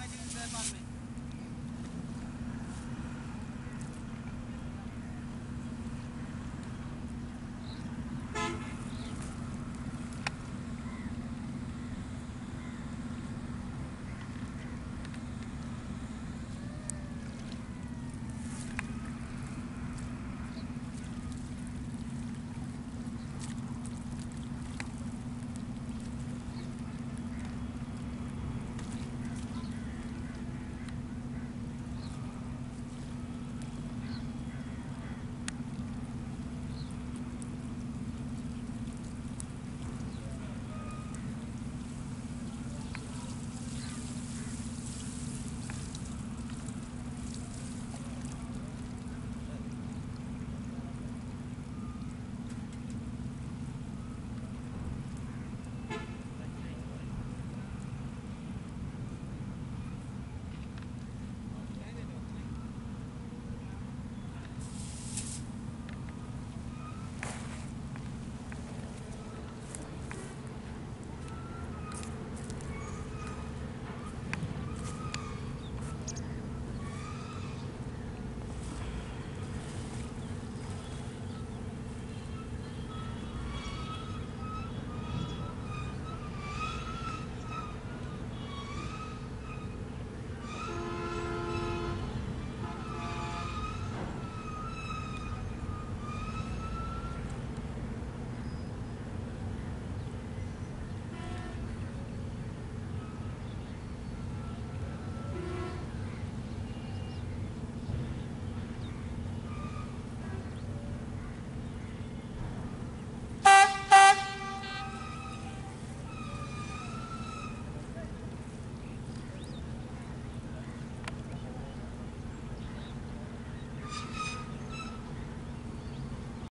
বেঁচে নিতে পারবে